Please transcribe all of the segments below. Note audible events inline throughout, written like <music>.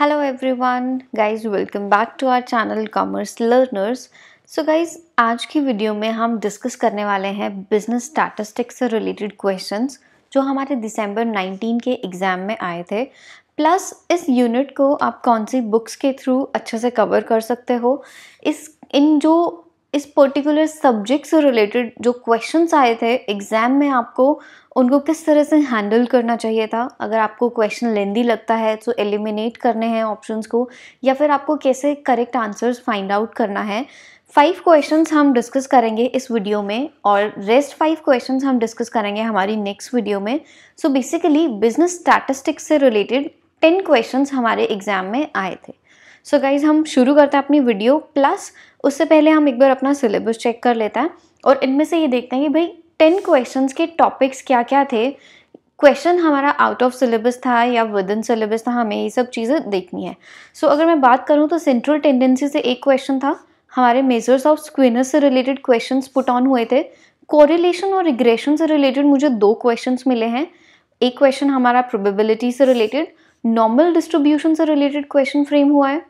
Hello everyone, guys welcome back to our channel Commerce Learners so so guys आज की video में हम discuss करने वाले हैं बिज़नेस स्टैटिस्टिक्स से रिलेटेड क्वेश्चंस जो हमारे दिसंबर 19 के एग्ज़ाम में आए थे। प्लस इस यूनिट को आप कौन सी बुक्स के थ्रू अच्छे से कवर कर सकते हो। इस इन जो इस पर्टिकुलर सब्जेक्ट से रिलेटेड जो क्वेश्चंस आए थे एग्ज़ाम में आपको, उनको किस तरह से हैंडल करना चाहिए था? अगर आपको क्वेश्चन लेंदी लगता है तो एलिमिनेट करने हैं ऑप्शंस को, या फिर आपको कैसे करेक्ट आंसर्स फाइंड आउट करना है? फाइव क्वेश्चंस हम डिस्कस करेंगे इस वीडियो में, और रेस्ट फाइव क्वेश्चंस हम डिस्कस करेंगे हमारी नेक्स्ट वीडियो में। सो बेसिकली बिज़नेस स्टैटिस्टिक्स से रिलेटेड टेन क्वेश्चंस हमारे एग्ज़ाम में आए थे। सो so गाइज़ हम शुरू करते हैं अपनी वीडियो प्लस उससे पहले हम एक बार अपना सिलेबस चेक कर लेते हैं और इनमें से ये देखते हैं कि भाई टेन क्वेश्चंस के टॉपिक्स क्या क्या थे। क्वेश्चन हमारा आउट ऑफ़ सिलेबस था या विद इन सिलेबस था हमें ये सब चीज़ें देखनी है। सो so, अगर मैं बात करूँ तो सेंट्रल टेंडेंसी से एक क्वेश्चन था। हमारे मेजर्स ऑफ़ स्क्विनस से रिलेटेड क्वेश्चन पुट ऑन हुए थे। कोरिलेशन और रिग्रेशन से रिलेटेड मुझे दो क्वेश्चन मिले हैं। एक क्वेश्चन हमारा प्रोबेबिलिटी से रिलेटेड नॉर्मल डिस्ट्रीब्यूशन से रिलेटेड क्वेश्चन फ्रेम हुआ है।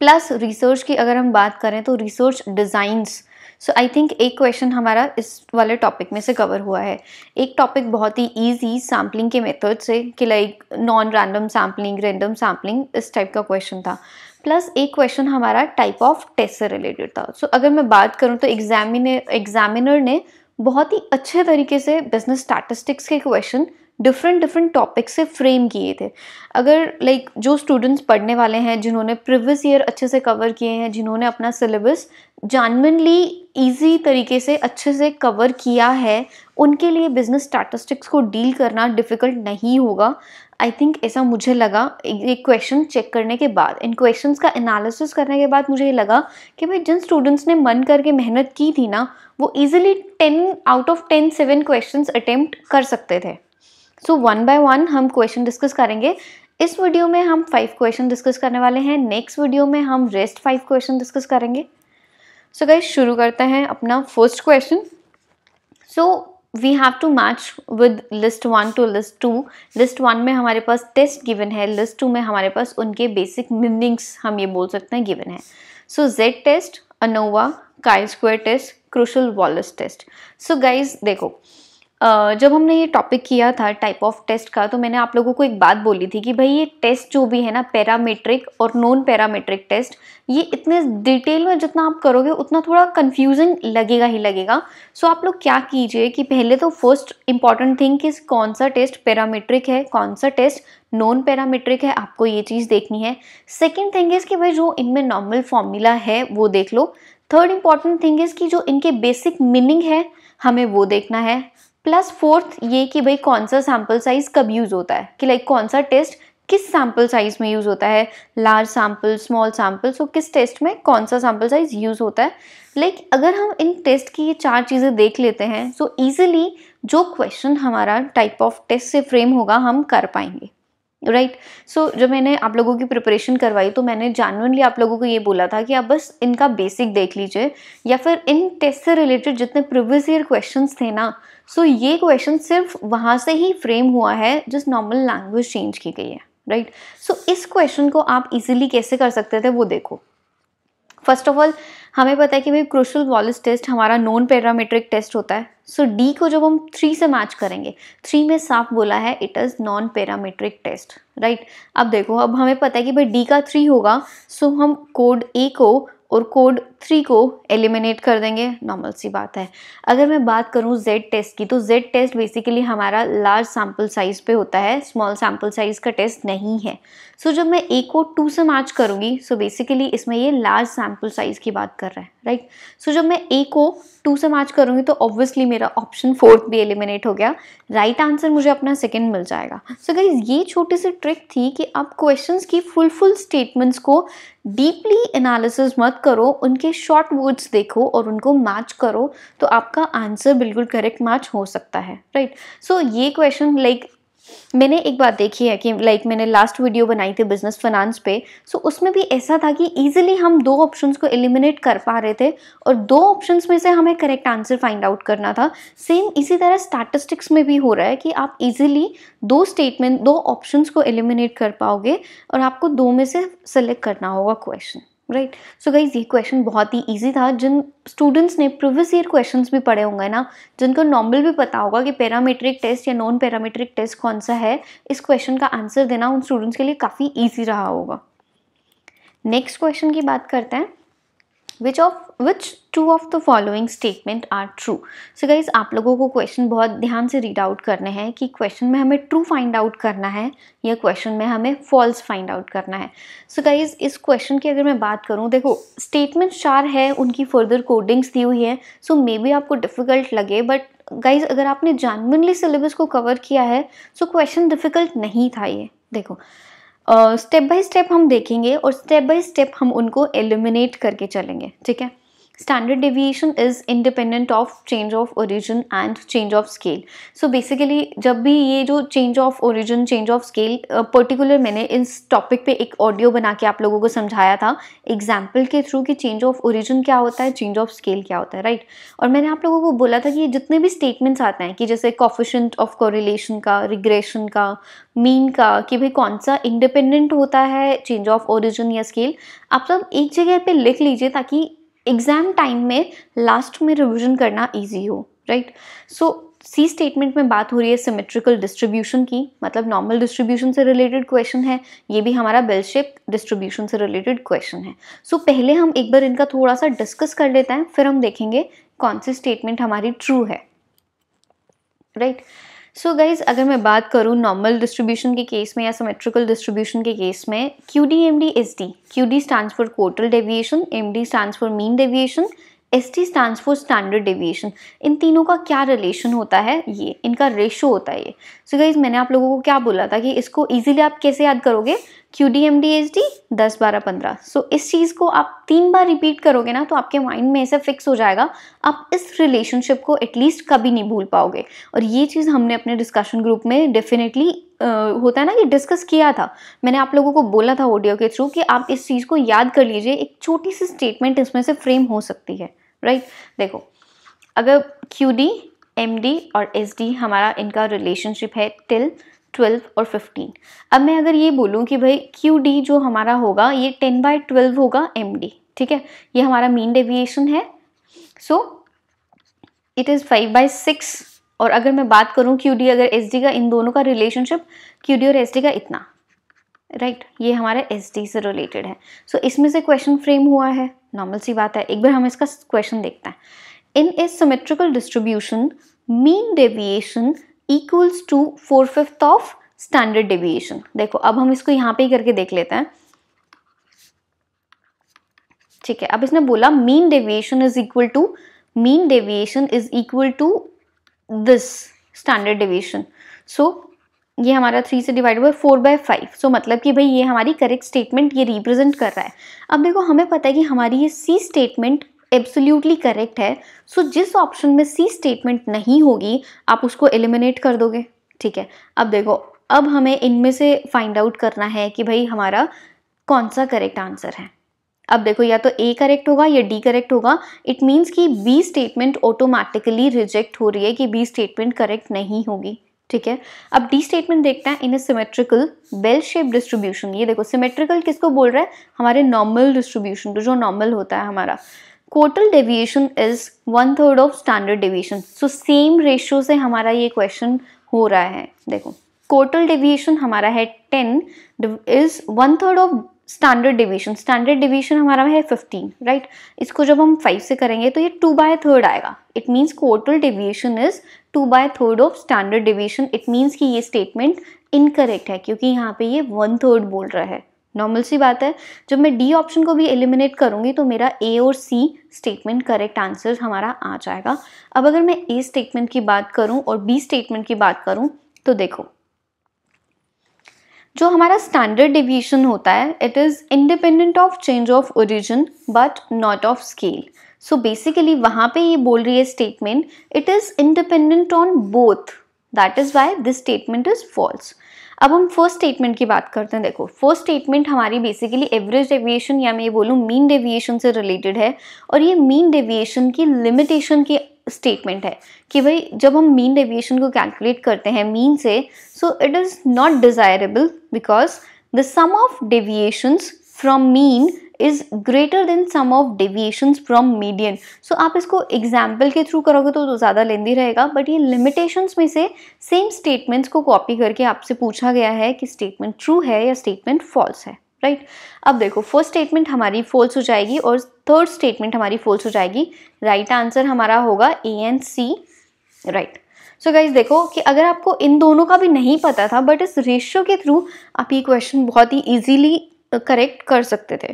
प्लस रिसर्च की अगर हम बात करें तो research designs so I think एक क्वेश्चन हमारा इस वाले टॉपिक में से कवर हुआ है। एक टॉपिक बहुत ही ईजी सैम्पलिंग के मेथड से कि like non random sampling random sampling इस टाइप का क्वेश्चन था। प्लस एक क्वेश्चन हमारा टाइप ऑफ़ टेस्ट से रिलेटेड था। सो so, अगर मैं बात करूँ तो एग्जामिने एग्जामिनर ने बहुत ही अच्छे तरीके से बिज़नेस स्टैटिस्टिक्स के क्वेश्चन डिफरेंट डिफरेंट टॉपिक से फ्रेम किए थे। अगर लाइक like, जो स्टूडेंट्स पढ़ने वाले हैं जिन्होंने प्रीवियस ईयर अच्छे से कवर किए हैं जिन्होंने अपना सिलेबस जानवनली ईजी तरीके से अच्छे से कवर किया है उनके लिए बिज़नेस स्टैटिस्टिक्स को डील करना डिफ़िकल्ट नहीं होगा। आई थिंक ऐसा मुझे लगा। एक क्वेश्चन चेक करने के बाद इन क्वेश्चंस का एनालिसिस करने के बाद मुझे ये लगा कि भाई जिन स्टूडेंट्स ने मन करके मेहनत की थी ना वो easily ten out of ten seven questions attempt कर सकते थे। सो वन बाय वन हम क्वेश्चन डिस्कस करेंगे। इस वीडियो में हम फाइव क्वेश्चन डिस्कस करने वाले हैं। नेक्स्ट वीडियो में हम रेस्ट फाइव क्वेश्चन डिस्कस करेंगे। सो so गाइज़ शुरू करते हैं अपना first question so we have to match with list one to list two list one में हमारे पास टेस्ट गिवन है। लिस्ट टू में हमारे पास उनके बेसिक मीनिंग्स हम ये बोल सकते हैं गिवन है। So Z test ANOVA chi square test Kruskal Wallis test so guys देखो जब हमने ये टॉपिक किया था टाइप ऑफ़ टेस्ट का तो मैंने आप लोगों को एक बात बोली थी कि भाई ये टेस्ट जो भी है ना पैरामीट्रिक और नॉन पैरामेट्रिक टेस्ट ये इतने डिटेल में जितना आप करोगे, उतना थोड़ा कंफ्यूजिंग लगेगा ही लगेगा। सो आप लोग क्या कीजिए कि पहले तो फ़र्स्ट इंपॉर्टेंट थिंग कि कौन सा टेस्ट पैरामेट्रिक है, कौन सा टेस्ट नॉन पैरामेट्रिक है, आपको ये चीज़ देखनी है। सेकेंड थिंग इज़ कि भाई जो इनमें नॉर्मल फॉर्मूला है, वो देख लो। थर्ड इंपॉर्टेंट थिंग इज़ कि जो इनके बेसिक मीनिंग है, हमें वो देखना है। प्लस फोर्थ ये कि भाई कौन सा सैंपल साइज़ कब यूज़ होता है? कि लाइक कौन सा टेस्ट किस सैंपल साइज़ में यूज़ होता है? Large sample small sample so किस टेस्ट में कौन सा सैंपल साइज़ यूज़ होता है? लाइक like, अगर हम इन टेस्ट की ये चार चीज़ें देख लेते हैं सो so ईजिली जो क्वेश्चन हमारा टाइप ऑफ़ टेस्ट से फ्रेम होगा हम कर पाएँगे राइट right? सो so, जब मैंने आप लोगों की प्रिपरेशन करवाई तो मैंने जानवनली आप लोगों को ये बोला था कि आप बस इनका बेसिक देख लीजिए या फिर इन टेस्ट से रिलेटेड जितने प्रीवियस ईयर क्वेश्चंस थे ना सो so, ये क्वेश्चन सिर्फ़ वहाँ से ही फ्रेम हुआ है जिस नॉर्मल लैंग्वेज चेंज की गई है राइट right? सो so, इस क्वेश्चन को आप इजीली कैसे कर सकते थे वो देखो। फ़र्स्ट ऑफ़ ऑल हमें पता है कि भाई क्रूशल वॉलिस टेस्ट हमारा नॉन पैरामीट्रिक टेस्ट होता है। सो so, डी को जब हम थ्री से मैच करेंगे थ्री में साफ़ बोला है it is non parametric test right अब देखो अब हमें पता है कि भाई डी का थ्री होगा सो so हम कोड ए को और कोड थ्री को एलिमिनेट कर देंगे। नॉर्मल सी बात है। अगर मैं बात करूँ जेड टेस्ट की तो जेड टेस्ट बेसिकली हमारा लार्ज सैंपल साइज़ पे होता है। स्मॉल सैंपल साइज़ का टेस्ट नहीं है। सो so, जब मैं ए को टू से मार्च करूँगी सो बेसिकली इसमें ये लार्ज सैंपल साइज़ की बात कर रहा है। राइट सो जब मैं ए को टू से मैच करूँगी तो ऑब्वियसली मेरा ऑप्शन फोर्थ भी एलिमिनेट हो गया। राइट right आंसर मुझे अपना सेकंड मिल जाएगा। सो so गाइज़ ये छोटी सी ट्रिक थी कि आप क्वेश्चंस की फुल फुल स्टेटमेंट्स को डीपली एनालिसिस मत करो उनके शॉर्ट वर्ड्स देखो और उनको मैच करो तो आपका आंसर बिल्कुल करेक्ट मैच हो सकता है। Right right? सो so, ये क्वेश्चन लाइक मैंने एक बात देखी है कि लाइक मैंने लास्ट वीडियो बनाई थी बिज़नेस फाइनेंस पे सो उसमें भी ऐसा था कि इजीली हम दो ऑप्शंस को एलिमिनेट कर पा रहे थे और दो ऑप्शंस में से हमें करेक्ट आंसर फाइंड आउट करना था। सेम इसी तरह स्टैटिस्टिक्स में भी हो रहा है कि आप इजीली दो स्टेटमेंट दो ऑप्शंस को एलिमिनेट कर पाओगे और आपको दो में से सेलेक्ट करना होगा क्वेश्चन राइट सो गाइज़ ये क्वेश्चन बहुत ही ईजी था। जिन स्टूडेंट्स ने प्रीवियस ईयर क्वेश्चंस भी पढ़े होंगे ना, जिनको नॉर्मल भी पता होगा कि पैरामीट्रिक टेस्ट या नॉन पैरामीट्रिक टेस्ट कौन सा है, इस क्वेश्चन का आंसर देना उन स्टूडेंट्स के लिए काफ़ी ईजी रहा होगा। नेक्स्ट क्वेश्चन की बात करते हैं। Which of which two of the following statement are true so guys आप लोगों को क्वेश्चन बहुत ध्यान से रीड आउट करने हैं कि क्वेश्चन में हमें ट्रू फाइंड आउट करना है या क्वेश्चन में हमें फॉल्स फाइंड आउट करना है। सो so गाइज़ इस क्वेश्चन की अगर मैं बात करूँ, देखो स्टेटमेंट चार है, उनकी फर्दर कोडिंग्स दी हुई है सो मे बी आपको डिफ़िकल्ट लगे बट गाइज़ अगर आपने जानवनली सिलेबस को कवर किया है सो क्वेश्चन डिफ़िकल्ट नहीं था ये, देखो। स्टेप बाय स्टेप हम देखेंगे और स्टेप बाय स्टेप हम उनको एलिमिनेट करके चलेंगे, ठीक है? Standard deviation is independent of change of origin and change of scale so basically जब भी ये जो change of origin change of scale uh, मैंने इस टॉपिक पे एक ऑडियो बना के आप लोगों को समझाया था एग्ज़ाम्पल के थ्रू कि चेंज ऑफ़ ओरिजिन क्या होता है चेंज ऑफ़ स्केल क्या होता है right? और मैंने आप लोगों को बोला था कि ये जितने भी स्टेटमेंट्स आते हैं कि जैसे कॉफिशेंट ऑफ़ कोरिलेशन का रिग्रेशन का मीन का कि भाई कौन सा इंडिपेंडेंट होता है चेंज ऑफ़ ओरिजिन या स्केल आप सब एक जगह पे लिख लीजिए ताकि एग्ज़ाम टाइम में लास्ट में रिविजन करना इजी हो राइट सो सी स्टेटमेंट में बात हो रही है सिमेट्रिकल डिस्ट्रीब्यूशन की मतलब नॉर्मल डिस्ट्रीब्यूशन से रिलेटेड क्वेश्चन है ये भी हमारा बेल शेप डिस्ट्रीब्यूशन से रिलेटेड क्वेश्चन है सो so, पहले हम एक बार इनका थोड़ा सा डिस्कस कर लेते हैं फिर हम देखेंगे कौन सी स्टेटमेंट हमारी ट्रू है right right? So so guys अगर मैं बात करूँ नॉर्मल डिस्ट्रीब्यूशन के केस में या सिमेट्रिकल डिस्ट्रीब्यूशन के केस में Q D M D S D Q D stand for quartile deviation M D stand for mean deviation S T stand for standard deviation इन तीनों का क्या रिलेशन होता है? ये, इनका रेशो होता है ये। सो गाइज़ मैंने आप लोगों को क्या बोला था कि इसको इजीली आप कैसे याद करोगे? Q D M D H D दस बारह पंद्रह। सो इस चीज़ को आप तीन बार रिपीट करोगे ना तो आपके माइंड में ऐसा फिक्स हो जाएगा। आप इस रिलेशनशिप को एटलीस्ट कभी नहीं भूल पाओगे। और ये चीज़ हमने अपने डिस्कशन ग्रुप में डेफिनेटली होता है ना कि डिस्कस किया था। मैंने आप लोगों को बोला था ऑडियो के थ्रू कि आप इस चीज़ को याद कर लीजिए। एक छोटी सी स्टेटमेंट इसमें से फ्रेम हो सकती है। राइट? देखो अगर क्यू डी एम डी और एस डी हमारा इनका रिलेशनशिप है टिल ट्वेल्व और फिफ्टीन अब मैं अगर ये बोलूँ कि भाई क्यू डी जो हमारा होगा ये टेन बाई ट्वेल्व होगा एम डी ठीक है? ये हमारा मीन डेविएशन है। So it is five by six और अगर मैं बात करूँ क्यू डी अगर एस डी का इन दोनों का रिलेशनशिप क्यू डी और एस डी का इतना राइट right, ये हमारे एस डी से रिलेटेड है। सो so, इसमें से क्वेश्चन फ्रेम हुआ है। नॉर्मल सी बात है, एक बार हम इसका क्वेश्चन देखते हैं। In a symmetrical distribution mean deviation equals to four fifth of standard deviation देखो, अब हम इसको यहाँ पे ही करके देख लेते हैं। ठीक है, अब इसने बोला mean deviation is equal to mean deviation is equal to this standard deviation so ये हमारा थ्री से डिवाइड हुआ फोर बाय फाइव सो मतलब कि भाई ये हमारी करेक्ट स्टेटमेंट ये रिप्रेजेंट कर रहा है। अब देखो हमें पता है कि हमारी ये सी स्टेटमेंट एब्सोल्युटली करेक्ट है। सो so, जिस ऑप्शन में सी स्टेटमेंट नहीं होगी आप उसको एलिमिनेट कर दोगे। ठीक है? अब देखो अब हमें इनमें से फाइंड आउट करना है कि भाई हमारा कौन सा करेक्ट आंसर है। अब देखो या तो ए करेक्ट होगा या डी करेक्ट होगा। इट मीन्स कि बी स्टेटमेंट ऑटोमेटिकली रिजेक्ट हो रही है कि बी स्टेटमेंट करेक्ट नहीं होगी। ठीक है? अब डी स्टेटमेंट देखते हैं in a symmetrical bell shape distribution ये देखो सिमेट्रिकल किसको बोल रहा है? हमारे नॉर्मल डिस्ट्रीब्यूशन तो जो नॉर्मल होता है हमारा। Quartile deviation is one third of standard deviation so same ratio से हमारा ये क्वेश्चन हो रहा है। देखो कोटल डेविएशन हमारा है ten is one third of standard division standard division हमारा है फिफ्टीन राइट right? इसको जब हम फाइव से करेंगे तो ये टू बाय थर्ड आएगा। It means quartile division is two by third of standard division it means कि ये स्टेटमेंट इनकरेक्ट है, क्योंकि यहाँ पे ये वन थर्ड बोल रहा है। नॉर्मल सी बात है, जब मैं डी ऑप्शन को भी एलिमिनेट करूँगी तो मेरा ए और सी स्टेटमेंट करेक्ट आंसर हमारा आ जाएगा। अब अगर मैं ए स्टेटमेंट की बात करूँ और बी स्टेटमेंट की बात करूँ तो देखो जो हमारा स्टैंडर्ड डिवीज़न होता है it is independent of change of origin but not of scale so basically वहाँ पे ये बोल रही है statement it is independent on both that is why this statement is false अब हम फ़र्स्ट स्टेटमेंट की बात करते हैं, देखो फ़र्स्ट स्टेटमेंट हमारी बेसिकली एवरेज डेविएशन या मैं ये बोलूँ मीन डेविएशन से रिलेटेड है, और ये मीन डेविएशन की लिमिटेशन की स्टेटमेंट है कि भाई जब हम मीन डेविएशन को कैलकुलेट करते हैं मीन से so it is not desirable because the sum of deviations from mean is greater than sum of deviations from median so आप इसको एग्ज़ाम्पल के थ्रू करोगे तो, तो ज़्यादा लेंदी रहेगा बट ये लिमिटेशंस में से सेम स्टेटमेंट्स को कॉपी करके आपसे पूछा गया है कि स्टेटमेंट ट्रू है या स्टेटमेंट फॉल्स है राइट right? अब देखो फ़र्स्ट स्टेटमेंट हमारी फॉल्स हो जाएगी और थर्ड स्टेटमेंट हमारी फॉल्स हो जाएगी। राइट right आंसर हमारा होगा A and C right so guys देखो कि अगर आपको इन दोनों का भी नहीं पता था बट इस रेशियो के थ्रू आप ये क्वेश्चन बहुत ही ईजीली करेक्ट कर सकते थे।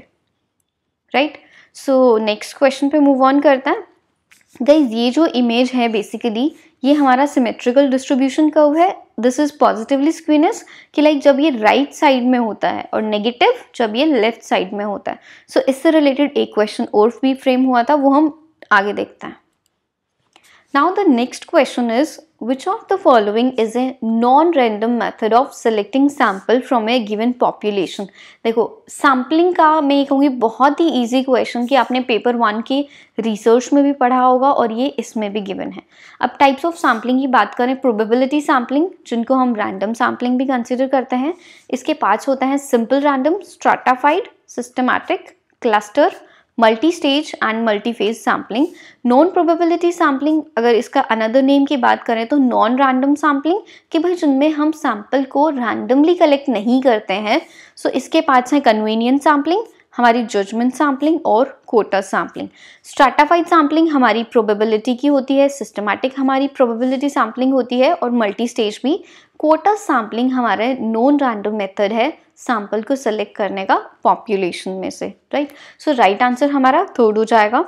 राइट सो नेक्स्ट क्वेश्चन पे मूव ऑन करता है। गाइज़ ये जो इमेज है बेसिकली ये हमारा सिमेट्रिकल डिस्ट्रीब्यूशन कर्व है। दिस इज़ पॉजिटिवली स्क्वीनस कि लाइक जब ये राइट right साइड में होता है और नेगेटिव जब ये लेफ़्ट साइड में होता है। सो so, इससे रिलेटेड एक क्वेश्चन और भी फ्रेम हुआ था वो हम आगे देखते हैं। Now the next question is which of the following is a non-random method of selecting sample from a given population? देखो सैम्पलिंग का मैं ये कहूँगी, बहुत ही इजी क्वेश्चन कि आपने पेपर वन की रिसर्च में भी पढ़ा होगा और ये इसमें भी गिवन है। अब टाइप्स ऑफ़ सैम्पलिंग की बात करें प्रोबेबिलिटी सैम्पलिंग जिनको हम रैंडम सैम्पलिंग भी कंसिडर करते हैं, इसके पार्ट्स होते हैं simple random stratified systematic cluster multi stage and multi phase sampling non probability sampling अगर इसका अनदर नेम की बात करें तो नॉन रैंडम सैम्पलिंग कि भाई जिनमें हम सैंपल को रैंडमली कलेक्ट नहीं करते हैं सो so इसके पास हैं कन्वीनियंट सैम्पलिंग हमारी जजमेंट सैम्पलिंग और कोटा सैम्पलिंग स्ट्राटाफाइड सैम्पलिंग हमारी प्रोबेबिलिटी की होती है सिस्टमैटिक हमारी प्रोबेबिलिटी सैम्पलिंग होती है और मल्टी स्टेज भी। कोटा सैम्पलिंग हमारे नॉन रैंडम मेथड है सैंपल को सेलेक्ट करने का पॉपुलेशन में से राइट सो राइट आंसर हमारा थर्ड हो जाएगा।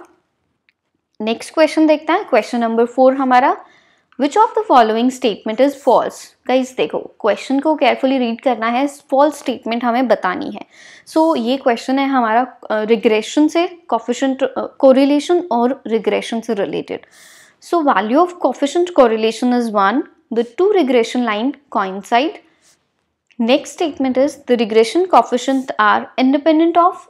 नेक्स्ट क्वेश्चन देखते हैं। क्वेश्चन नंबर फोर हमारा which of the following statement is false guys देखो क्वेश्चन को केयरफुली रीड करना है फॉल्स स्टेटमेंट हमें बतानी है। सो so, ये क्वेश्चन है हमारा रिग्रेशन से कॉफिशंट कोरिलेशन और रिग्रेशन से related so value of coefficient correlation is one the two regression line coincide next statement is the regression coefficient are independent of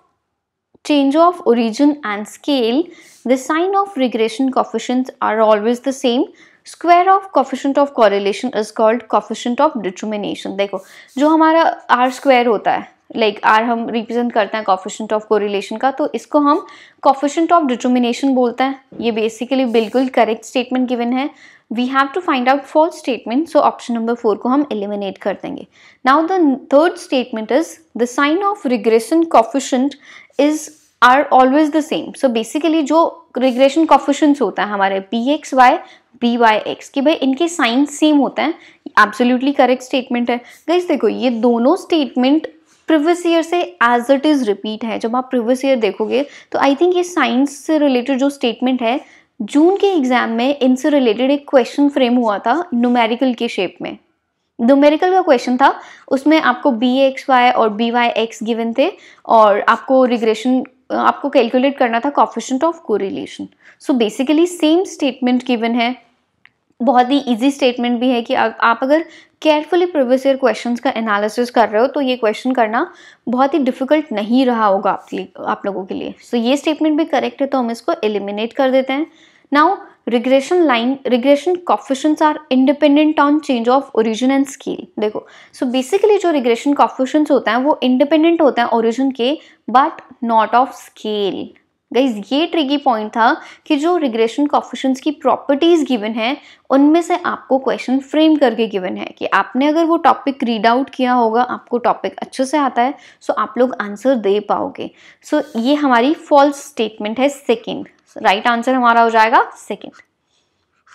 change of origin and scale the sign of regression coefficient are always the same Square of coefficient of correlation is called coefficient of determination. देखो, जो हमारा are square होता है like like R हम represent करते हैं coefficient of correlation का तो इसको हम कॉफिशेंट ऑफ़ डिटर्मिनेशन बोलते हैं। ये बेसिकली बिल्कुल करेक्ट स्टेटमेंट गिवन है। We have to find out false statement so option number four को हम एलिमिनेट कर देंगे। Now the third statement is the sign of regression coefficient is are always the same so basically जो regression coefficients होता है हमारे P X Y B Y X कि भाई इनके साइन सेम होते हैं। एब्सोल्युटली करेक्ट स्टेटमेंट है। गाइस देखो, ये दोनों स्टेटमेंट प्रिवियस ईयर से एज इट इज़ रिपीट है। जब आप प्रिवियस ईयर देखोगे तो आई थिंक ये साइंस से रिलेटेड जो स्टेटमेंट है जून के एग्ज़ाम में इनसे रिलेटेड एक क्वेश्चन फ्रेम हुआ था न्यूमेरिकल के शेप में। न्यूमेरिकल का क्वेश्चन था, उसमें आपको बी एक्स वाई और बी वाई एक्स गिवन थे और आपको रिग्रेशन आपको कैलकुलेट करना था coefficient of correlation so basically same statement given है। बहुत ही इजी स्टेटमेंट भी है कि आप अगर केयरफुली प्रीवियस ईयर क्वेश्चंस का एनालिसिस कर रहे हो तो ये क्वेश्चन करना बहुत ही डिफ़िकल्ट नहीं रहा होगा आप, आप लोगों के लिए। सो so, ये स्टेटमेंट भी करेक्ट है तो हम इसको एलिमिनेट कर देते हैं। Now regression line regression coefficients are independent on change of origin and scale देखो सो so बेसिकली जो रिग्रेशन coefficients होते हैं वो इंडिपेंडेंट होते हैं ओरिजिन के but not of scale guys ये ट्रिकी पॉइंट था कि जो रिग्रेशन कॉफिशंस की प्रॉपर्टीज़ गिवन है उनमें से आपको क्वेश्चन फ्रेम करके गिवन है कि आपने अगर वो टॉपिक रीड आउट किया होगा आपको टॉपिक अच्छे से आता है सो आप लोग आंसर दे पाओगे। सो so, ये हमारी फॉल्स स्टेटमेंट है सेकेंड राइट आंसर हमारा हो जाएगा सेकेंड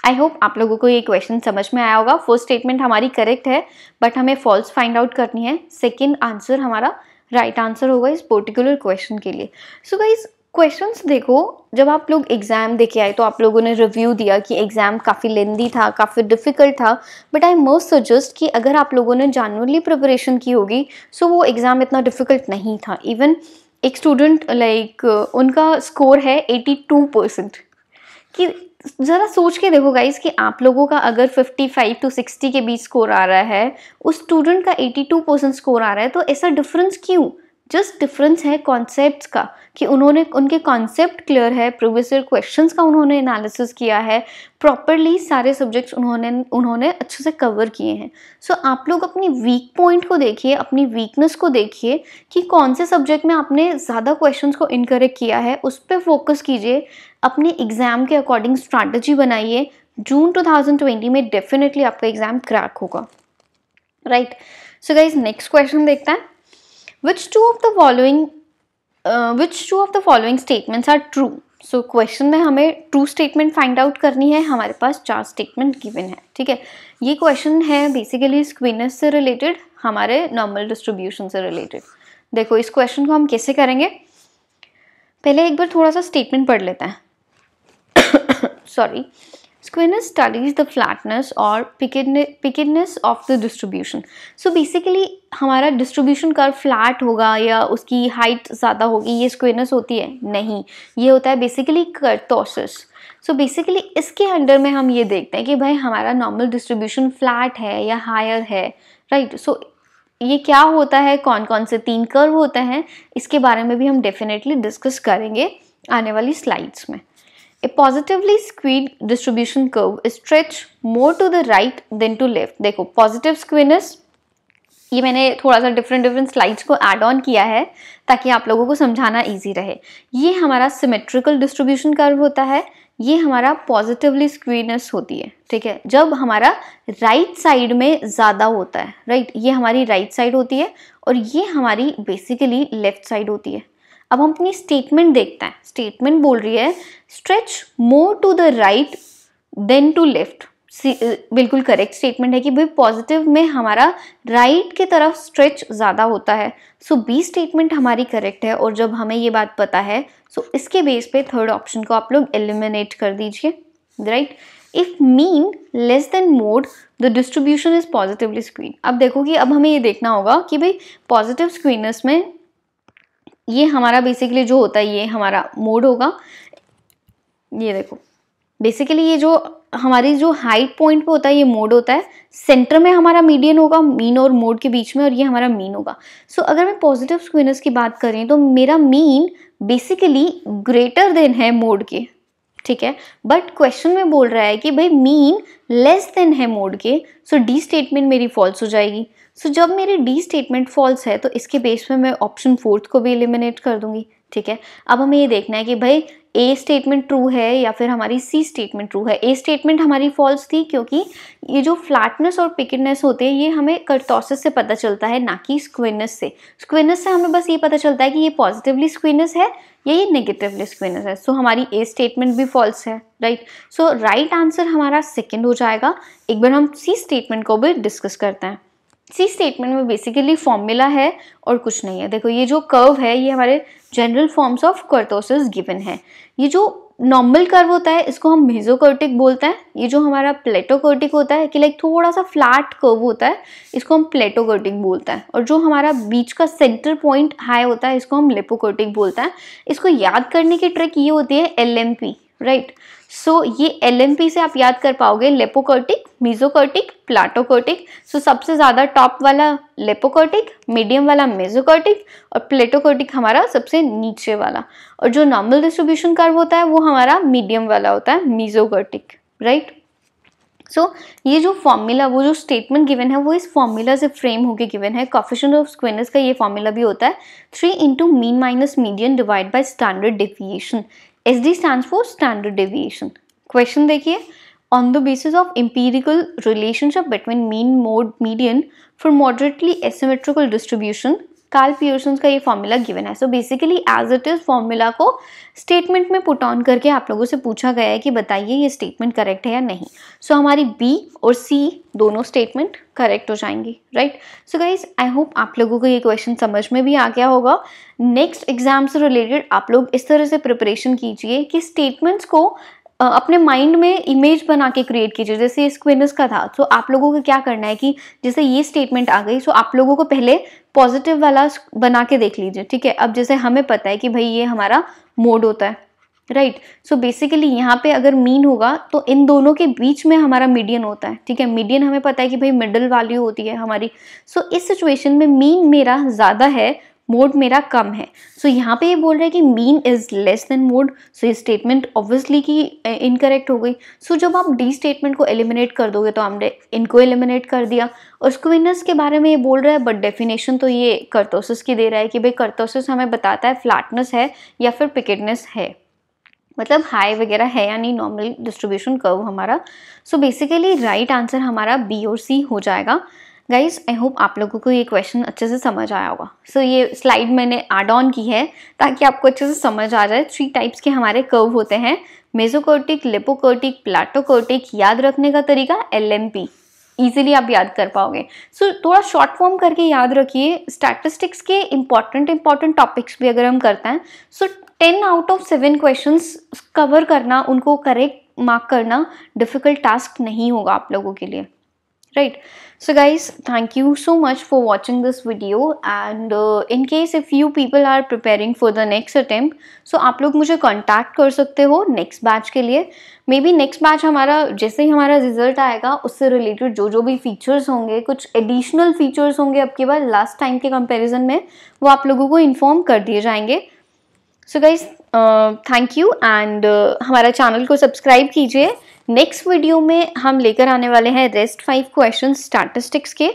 आई होप आप लोगों को ये क्वेश्चन समझ में आया होगा। फ़र्स्ट स्टेटमेंट हमारी करेक्ट है बट हमें फॉल्स फाइंड आउट करनी है। सेकेंड आंसर हमारा राइट right आंसर होगा इस पर्टिकुलर क्वेश्चन के लिए। सो so गाइज़ क्वेश्चंस देखो जब आप लोग एग्ज़ाम देके आए तो आप लोगों ने रिव्यू दिया कि एग्ज़ाम काफ़ी लेंदी था काफ़ी डिफ़िकल्ट था बट आई मोस्ट सजेस्ट कि अगर आप लोगों ने जानवरली प्रिपरेशन की होगी सो वो एग्ज़ाम इतना डिफ़िकल्ट नहीं था. इवन एक स्टूडेंट लाइक like, उनका स्कोर है 82 परसेंट कि ज़रा सोच के देखो गाइज़ कि आप लोगों का अगर 55 टू 60 के बीच स्कोर आ रहा है उस स्टूडेंट का 82 परसेंट स्कोर आ रहा है तो ऐसा डिफरेंस क्यों? जस्ट डिफरेंस है कॉन्सेप्ट का कि उन्होंने उनके कॉन्सेप्ट क्लियर है प्रीवियस ईयर क्वेश्चंस का उन्होंने एनालिसिस किया है प्रॉपरली सारे सब्जेक्ट्स उन्होंने उन्होंने अच्छे से कवर किए हैं। सो so, आप लोग अपनी वीक पॉइंट को देखिए अपनी वीकनेस को देखिए कि कौन से सब्जेक्ट में आपने ज़्यादा क्वेश्चंस को इनकरेक्ट किया है उस पर फोकस कीजिए अपने एग्ज़ाम के अकॉर्डिंग स्ट्रैटेजी बनाइए जून 2020 में डेफिनेटली आपका एग्ज़ाम क्रैक होगा। Right so guys next question देखते हैं। Which two of the following uh, which two of the following statements are true? So question में हमें ट्रू स्टेटमेंट फाइंड आउट करनी है। हमारे पास चार स्टेटमेंट गिवन है ठीक है? ये क्वेश्चन है बेसिकली स्क्वीनस से रिलेटेड हमारे नॉर्मल डिस्ट्रीब्यूशन से रिलेटेड देखो इस क्वेश्चन को हम कैसे करेंगे? पहले एक बार थोड़ा सा स्टेटमेंट पढ़ लेते हैं। <coughs> Sorry Squamous studies the flatness और pickedness of the distribution. So basically हमारा डिस्ट्रीब्यूशन कर फ्लैट होगा या उसकी हाइट ज़्यादा होगी ये स्क्वेनस होती है? नहीं। ये होता है बेसिकली कर्टोसिस सो बेसिकली इसके अंडर में हम ये देखते हैं कि भाई हमारा नॉर्मल डिस्ट्रीब्यूशन फ्लैट है या हायर है राइट right? सो so, ये क्या होता है? कौन कौन से तीन कर्व होते हैं? इसके बारे में भी हम डेफिनेटली डिस्कस करेंगे आने वाली स्लाइड्स में। A positively skewed distribution curve is stretched more to the right than to left. देखो पॉजिटिव स्क्वीनेस ये मैंने थोड़ा सा डिफरेंट डिफरेंट स्लाइड्स को ऐड ऑन किया है ताकि आप लोगों को समझाना इजी रहे ये हमारा सिमेट्रिकल डिस्ट्रीब्यूशन कर्व होता है, ये हमारा पॉजिटिवली स्क्वीनेस होती है, ठीक है जब हमारा राइट right साइड में ज़्यादा होता है राइट right? ये हमारी राइट right साइड होती है और ये हमारी बेसिकली लेफ़्ट साइड होती है अब हम अपनी स्टेटमेंट देखते हैं। स्टेटमेंट बोल रही है stretch more to the right than to left बिल्कुल करेक्ट स्टेटमेंट है कि भाई पॉजिटिव में हमारा राइट right की तरफ़ स्ट्रेच ज़्यादा होता है। सो बी स्टेटमेंट हमारी करेक्ट है और जब हमें ये बात पता है सो so इसके बेस पे थर्ड ऑप्शन को आप लोग एलिमिनेट कर दीजिए right if mean less than mode the distribution is positively screen अब देखो कि अब हमें ये देखना होगा कि भाई पॉजिटिव स्क्रीनस में ये हमारा बेसिकली जो होता है ये हमारा मोड होगा। ये देखो। बेसिकली ये जो हमारी जो हाइट पॉइंट पे होता है ये मोड होता है। सेंटर में हमारा मीडियन होगा मीन और मोड के बीच में और ये हमारा मीन होगा। सो so, अगर मैं पॉजिटिव स्क्वीनस की बात करें तो मेरा मीन बेसिकली ग्रेटर देन है मोड के। ठीक है? बट क्वेश्चन में बोल रहा है कि भाई मीन लेस देन है मोड के सो डी स्टेटमेंट मेरी फॉल्स हो जाएगी। सो so, जब मेरी डी स्टेटमेंट फॉल्स है तो इसके बेस में मैं ऑप्शन फोर्थ को भी एलिमिनेट कर दूँगी ठीक है? अब हमें ये देखना है कि भाई ए स्टेटमेंट ट्रू है या फिर हमारी सी स्टेटमेंट ट्रू है? ए स्टेटमेंट हमारी फॉल्स थी क्योंकि ये जो फ्लैटनेस और पिकेडनेस होते हैं ये हमें कर्टोसिस से पता चलता है ना कि स्क्विनस से। स्क्विनस से हमें बस ये पता चलता है कि ये पॉजिटिवली स्क्विनस है या ये नेगेटिवली स्क्विनस है। सो so, हमारी ए स्टेटमेंट भी फॉल्स है राइट सो राइट आंसर हमारा सेकेंड हो जाएगा। एक बार हम सी स्टेटमेंट को भी डिस्कस करते हैं। सी स्टेटमेंट में बेसिकली फॉर्मूला है और कुछ नहीं है। देखो, ये जो कर्व है, ये हमारे general forms of kurtosis given है। ये जो नॉर्मल कर्व होता है, इसको हम मेजोकर्टिक बोलते हैं। ये जो हमारा प्लेटोकर्टिक होता है, कि लाइक थोड़ा सा फ्लैट कर्व होता है, इसको हम प्लेटोकर्टिक बोलते हैं। और जो हमारा बीच का सेंटर पॉइंट हाई होता है, इसको हम लेपोकर्टिक बोलते हैं। इसको याद करने की ट्रिक ये होती है LMP राइट सो so, ये एल से आप याद कर पाओगे लेपोकर्टिक मीजोकर्टिक प्लाटोकर्टिक सो सबसे ज़्यादा टॉप वाला लेपोकर्टिक मीडियम वाला मेजोकर्टिक और प्लेटोकर्टिक हमारा सबसे नीचे वाला. और जो नॉर्मल डिस्ट्रीब्यूशन कर्व होता है वो हमारा मीडियम वाला होता है मीजोकर्टिक राइट सो so, ये जो फॉर्मूला वो जो स्टेटमेंट गिवन है वो इस फॉर्मूला से फ्रेम होके गिवन है. कॉफिशन ऑफ़ स्क्वेनस का ये फॉर्मूला भी होता है. Three into mean minus median divide by standard deviation S D stand for standard deviation question देखिए. On the basis of empirical relationship between mean mode median for moderately asymmetrical distribution Karl Pearson का ये formula given है। सो basically as it is formula को statement में put on करके आप लोगों से पूछा गया है कि बताइए ये स्टेटमेंट करेक्ट है या नहीं। सो so, हमारी बी और सी दोनों स्टेटमेंट करेक्ट हो जाएँगी right so guys I hope आप लोगों को ये क्वेश्चन समझ में भी आ गया होगा। नेक्स्ट एग्ज़ाम से रिलेटेड आप लोग इस तरह से प्रिपरेशन कीजिए कि स्टेटमेंट्स को अपने माइंड में इमेज बना के क्रिएट कीजिए। जैसे स्क्विनस का था तो आप लोगों को क्या करना है कि जैसे ये स्टेटमेंट आ गई तो आप लोगों को पहले पॉजिटिव वाला बना के देख लीजिए ठीक है? अब जैसे हमें पता है कि भाई ये हमारा मोड होता है राइट सो बेसिकली यहाँ पे अगर मीन होगा तो इन दोनों के बीच में हमारा मीडियन होता है ठीक है? मीडियन हमें पता है कि भाई मिडल वैल्यू होती है हमारी। सो so, इस सिचुएशन में मीन मेरा ज़्यादा है मोड मेरा कम है। सो so, यहाँ पे ये बोल रहा है कि mean is less than mode so ये स्टेटमेंट ऑब्वियसली की इनकरेक्ट हो गई। सो so, जब आप डी स्टेटमेंट को एलिमिनेट कर दोगे तो हमने इनको एलिमिनेट कर दिया। और स्क्विनस के बारे में ये बोल रहा है बट डेफिनेशन तो ये करतोसिस की दे रहा है कि भाई करतोसिस हमें बताता है फ्लैटनेस है या फिर पिकेटनेस है। मतलब हाई वगैरह है या नहीं नॉर्मल डिस्ट्रीब्यूशन कर्व हमारा। सो बेसिकली राइट आंसर हमारा बी और सी हो जाएगा। गाइज़ आई होप आप लोगों को ये क्वेश्चन अच्छे से समझ आया होगा। सो so, ये स्लाइड मैंने एड ऑन की है ताकि आपको अच्छे से समझ आ जाए। थ्री टाइप्स के हमारे कर्व होते हैं। मेजोकोर्टिक लिपोकोर्टिक प्लाटोकोर्टिक याद रखने का तरीका एल एम पी ईजिली आप याद कर पाओगे। सो so, थोड़ा शॉर्ट फॉर्म करके याद रखिए। स्टैटिस्टिक्स के इंपॉर्टेंट इंपॉर्टेंट टॉपिक्स भी अगर हम करते हैं so ten out of seven question cover करना उनको करेक्ट मार्क करना डिफ़िकल्ट टास्क नहीं होगा आप लोगों के लिए। Right. So guys thank you so much for watching this video. And uh, in case if you people are preparing for the next attempt so आप लोग मुझे contact कर सकते हो next batch के लिए. मे बी नेक्स्ट बैच हमारा जैसे ही हमारा रिज़ल्ट आएगा उससे रिलेटेड जो जो भी फीचर्स होंगे कुछ एडिशनल फीचर्स होंगे अब के बाद लास्ट टाइम के कंपैरिजन में वो आप लोगों को इन्फॉर्म कर दिए जाएँगे. So guys thank you and हमारा चैनल को सब्सक्राइब कीजिए. नेक्स्ट वीडियो में हम लेकर आने वाले हैं रेस्ट फाइव क्वेश्चन स्टैटिस्टिक्स के।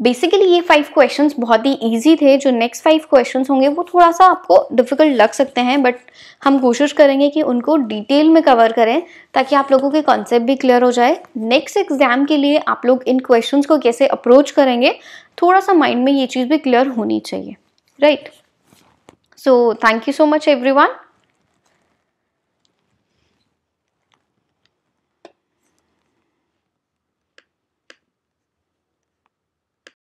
बेसिकली ये फाइव क्वेश्चंस बहुत ही इजी थे। जो नेक्स्ट फाइव क्वेश्चंस होंगे, वो थोड़ा सा आपको डिफ़िकल्ट लग सकते हैं बट हम कोशिश करेंगे कि उनको डिटेल में कवर करें, ताकि आप लोगों के कॉन्सेप्ट भी क्लियर हो जाए। नेक्स्ट एग्ज़ाम के लिए आप लोग इन क्वेश्चंस को कैसे अप्रोच करेंगे थोड़ा सा माइंड में ये चीज़ भी क्लियर होनी चाहिए। Right so thank you so much every